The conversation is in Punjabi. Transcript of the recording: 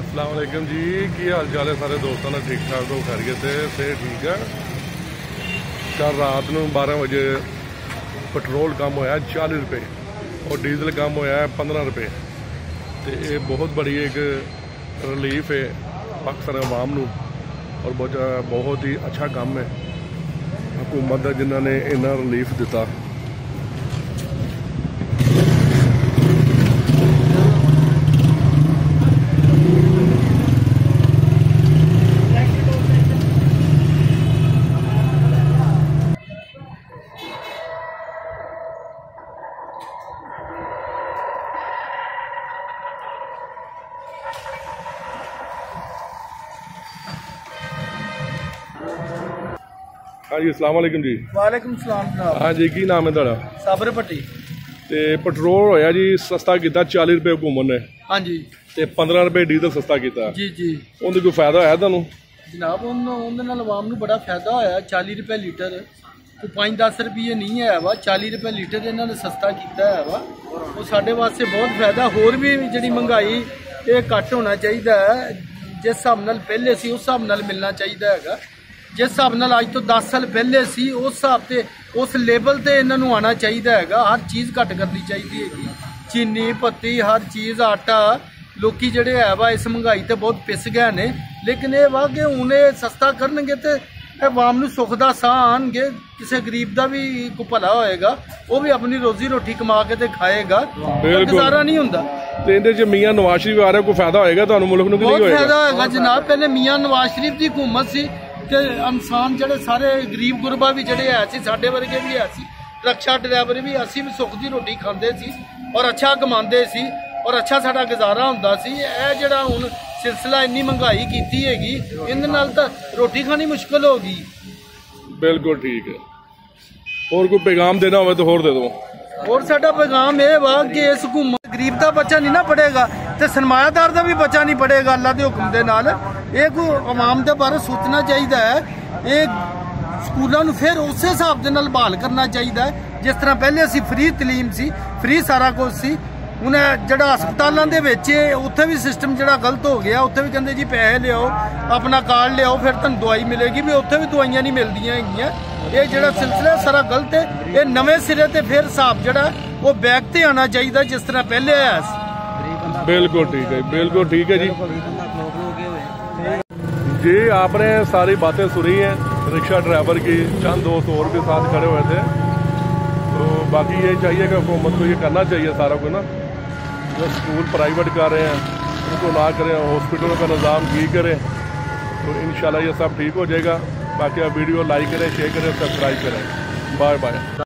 ਅਸਲਾਮ ਵਾਲੇਕਮ ਜੀ, ਕੀ ਹਾਲ ਚਾਲ ਹੈ ਸਾਰੇ ਦੋਸਤਾਂ ਦਾ? ਠੀਕ ਠਾਕ ਹੋ ਖੈਰੀਅਤ ਤੇ ਸੇ ਠੀਕ ਹੈ? ਕੱਲ ਰਾਤ ਨੂੰ 12 ਵਜੇ ਪੈਟਰੋਲ ਕੰਮ ਹੋਇਆ 40 ਰੁਪਏ ਔਰ ਡੀਜ਼ਲ ਕੰਮ ਹੋਇਆ 15 ਰੁਪਏ। ਤੇ ਇਹ ਬਹੁਤ ਬੜੀ ਇੱਕ ਰਿਲੀਫ ਹੈ ਪਾਕਿਸਤਾਨ ਆਵਾਮ ਨੂੰ ਔਰ ਬਹੁਤ ਬਹੁਤ ਹੀ ਅੱਛਾ ਕੰਮ ਹੈ। ਹਕੂਮਤ ਦਾ ਜਿਨ੍ਹਾਂ ਨੇ ਇੰਨਾ ਰਿਲੀਫ ਦਿੱਤਾ। ਹਾਂਜੀ ਅਸਲਾਮ ਵਾਲੇਕਮ ਜੀ। ਵਾਲੇਕੁਮ ਸਲਾਮ ਜਨਾਬ। ਹਾਂਜੀ ਕੀ ਨਾਮ ਹੈ ਤੁਹਾਡਾ? ਸਾਬਰ ਭੱਟੀ। ਤੇ ਪੈਟਰੋਲ ਹੋਇਆ ਜੀ ਸਸਤਾ ਕੀਤਾ 40 ਰੁਪਏ ਹੁਕੂਮਤ ਨੇ। ਹਾਂਜੀ। ਤੇ 15 ਰੁਪਏ ਡੀਜ਼ਲ ਸਸਤਾ ਕੀਤਾ। ਜੀ ਜੀ। ਉਹਦੇ ਕੋਈ ਫਾਇਦਾ ਹੋਇਆ ਤੁਹਾਨੂੰ? ਜਨਾਬ ਉਹਨਾਂ ਉਹਦੇ ਨਾਲ ਆਵਾਮ ਨੂੰ ਬੜਾ ਫਾਇਦਾ ਹੋਇਆ 40 ਰੁਪਏ ਲੀਟਰ। ਉਹ 5-10 ਰੁਪਏ ਨਹੀਂ ਹੈ ਵਾ 40 ਰੁਪਏ ਲੀਟਰ ਇਹਨਾਂ ਨੇ ਸਸਤਾ ਕੀਤਾ ਹੈ ਵਾ। ਉਹ ਸਾਡੇ ਵਾਸਤੇ ਬਹੁਤ ਫਾਇਦਾ ਹੋਰ ਵੀ ਜਿਹੜੀ ਮਹਿੰਗਾਈ ਇਹ ਘੱਟ ਹੋਣਾ ਚਾਹੀਦਾ ਜਿਸ ਹਿਸਾਬ ਨਾਲ ਪਹਿਲੇ ਸੀ ਉਸ ਹਿਸਾਬ ਨਾਲ ਮਿਲਣਾ ਚਾਹੀਦਾ ਹੈਗਾ। ਜਿਸ ਹਿਸਾਬ ਨਾਲ ਅੱਜ ਤੋਂ 10 ਸਾਲ ਪਹਿਲੇ ਸੀ ਉਸ ਹਿਸਾਬ ਤੇ ਉਸ ਲੈਵਲ ਤੇ ਇਹਨਾਂ ਨੂੰ ਆਣਾ ਚਾਹੀਦਾ ਹੈਗਾ। ਹਰ ਚੀਜ਼ ਘੱਟ ਕਰਨੀ ਚਾਹੀਦੀ ਹੈਗੀ। ਚੀਨੀ ਪੱਤੀ ਹਰ ਚੀਜ਼ ਆਟਾ। ਲੋਕੀ ਜਿਹੜੇ ਹੈ ਵਾ ਇਸ ਮਹਿੰਗਾਈ ਤੇ ਬਹੁਤ ਪਿਸ ਗਏ ਨੇ। ਲੇਕਿਨ ਇਹ ਵਾ ਕਿ ਹੁਣ ਇਹ ਸਸਤਾ ਕਰਨਗੇ ਤੇ ਇਹ ਆਵਾਮ ਨੂੰ ਸੁੱਖ ਦਾ ਸਾਹ ਆਣਗੇ। ਕਿਸੇ ਗਰੀਬ ਦਾ ਵੀ ਕੋ ਭਲਾ ਹੋਏਗਾ ਉਹ ਵੀ ਆਪਣੀ ਰੋਜ਼ੀ ਰੋਟੀ ਕਮਾ ਕੇ ਤੇ ਖਾਏਗਾ। ਗੁਜ਼ਾਰਾ ਨਹੀਂ ਹੁੰਦਾ। ਤੇ ਇਹਦੇ ਚ ਮੀਆਂ ਨਵਾਜ਼ ਸ਼ਰੀਫ ਆ ਰਿਹਾ ਕੋਈ ਫਾਇਦਾ ਹੋਏਗਾ ਤੁਹਾਨੂੰ ਮੁਲਕ ਨੂੰ ਕਿ ਨਹੀਂ ਬਹੁਤ ਹੋਏਗਾ? ਫਾਇਦਾ ਹੋਏਗਾ। ਜਨਾਬ ਪਹਿਲੇ ਮੀਆਂ ਨਵਾਜ਼ ਸ਼ਰੀਫ ਦੀ ਹਕੂਮਤ ਸੀ। ਤੇ ਇਨਸਾਨ ਜਿਹੜੇ ਸਾਰੇ ਗਰੀਬ ਗੁਰਬਾ ਵੀ ਜਿਹੜੇ ਹੈ ਸੀ ਸਾਡੇ ਵਰਗੇ ਵੀ ਹੈ ਸੀ ਰਕਸ਼ਾ ਡਰਾਈਵਰ ਵੀ ਅਸੀਂ ਵੀ ਸੁੱਖ ਦੀ ਰੋਟੀ ਖਾਂਦੇ ਸੀ ਔਰ ਅੱਛਾ ਕਮਾਉਂਦੇ ਸੀ ਔਰ ਅੱਛਾ ਸਾਡਾ ਗੁਜ਼ਾਰਾ ਹੁੰਦਾ ਸੀ। ਇਹ ਜਿਹੜਾ ਹੁਣ ਸਿਲਸਿਲਾ ਇੰਨੀ ਮਹਿੰਗਾਈ ਕੀਤੀ ਹੈਗੀ ਇਹਦੇ ਨਾਲ ਤਾਂ ਰੋਟੀ ਖਾਣੀ ਮੁਸ਼ਕਲ ਹੋ ਗਈ। ਬਿਲਕੁਲ ਠੀਕ ਹੈ। ਹੋਰ ਕੋਈ ਪੈਗਾਮ ਦੇਣਾ ਹੋਵੇ ਤਾਂ ਹੋਰ ਦੇ ਦਿਓ। ਔਰ ਸਾਡਾ ਪੈਗਾਮ ਇਹ ਵਾ ਕਿ ਇਸ ਹਕੂਮਤ ਗਰੀਬ ਦਾ ਬੱਚਾ ਨਹੀਂ ਨਾ ਪੜੇਗਾ ਤੇ ਸਰਮਾਇਆਦਾਰ ਦਾ ਵੀ ਬੱਚਾ ਨਹੀਂ ਪੜੇਗਾ ਅੱਲਾ ਦੇ ਹੁਕਮ ਦੇ ਨਾਲ। ਇਹ ਕੋ ਆਵਾਮ ਦੇ ਬਾਰੇ ਸੋਚਣਾ ਚਾਹੀਦਾ ਹੈ। ਇਹ ਸਕੂਲਾਂ ਨੂੰ ਫਿਰ ਉਸੇ ਹਿਸਾਬ ਦੇ ਨਾਲ ਬਹਾਲ ਕਰਨਾ ਚਾਹੀਦਾ ਜਿਸ ਤਰ੍ਹਾਂ ਪਹਿਲੇ ਅਸੀਂ ਫ੍ਰੀ تعلیم ਸੀ, ਫ੍ਰੀ ਸਾਰਾ ਕੁਝ ਸੀ। ਹੁਣ ਜਿਹੜਾ ਹਸਪਤਾਲਾਂ ਦੇ ਵਿੱਚ ਉੱਥੇ ਵੀ ਸਿਸਟਮ ਜਿਹੜਾ ਗਲਤ ਹੋ ਗਿਆ, ਉੱਥੇ ਵੀ ਕਹਿੰਦੇ ਜੀ ਪੈਸੇ ਲਿਆਓ, ਆਪਣਾ ਕਾਰਡ ਲਿਆਓ, ਫਿਰ ਤੁਹਾਨੂੰ ਦਵਾਈ ਮਿਲੇਗੀ। ਵੀ ਉੱਥੇ ਵੀ ਦਵਾਈਆਂ ਨਹੀਂ ਮਿਲਦੀਆਂ ਹੈਗੀਆਂ। ਇਹ ਜਿਹੜਾ ਸਿਲਸਿਲਾ ਸਾਰਾ ਗਲਤ ਹੈ, ਇਹ ਨਵੇਂ ਸਿਰੇ ਤੇ ਫਿਰ ਹਿਸਾਬ ਜਿਹੜਾ ਉਹ ਬੈਕ ਤੇ ਆਣਾ ਚਾਹੀਦਾ ਜਿਸ ਤਰ੍ਹਾਂ ਪਹਿਲੇ ਆਇਆ ਸੀ। ਬਿਲਕੁਲ ਠੀਕ ਹੈ ਬਿਲਕੁਲ ਠੀਕ ਹੈ ਜੀ। जी, आपने सारी बातें सुनी हैं। रिक्शा ड्राइवर की चंद दोस्त और भी साथ खड़े हुए थे। तो बाकी ये चाहिए कि हुकूमत को ये करना चाहिए सारा को ना। जो स्कूल प्राइवेट कर रहे हैं, उनको ना करें, हॉस्पिटलों का निज़ाम ठीक करें तो इन ये सब ठीक हो जाएगा। बाकी आप वीडियो लाइक करें, शेयर करें, सब्सक्राइब करें। Bye bye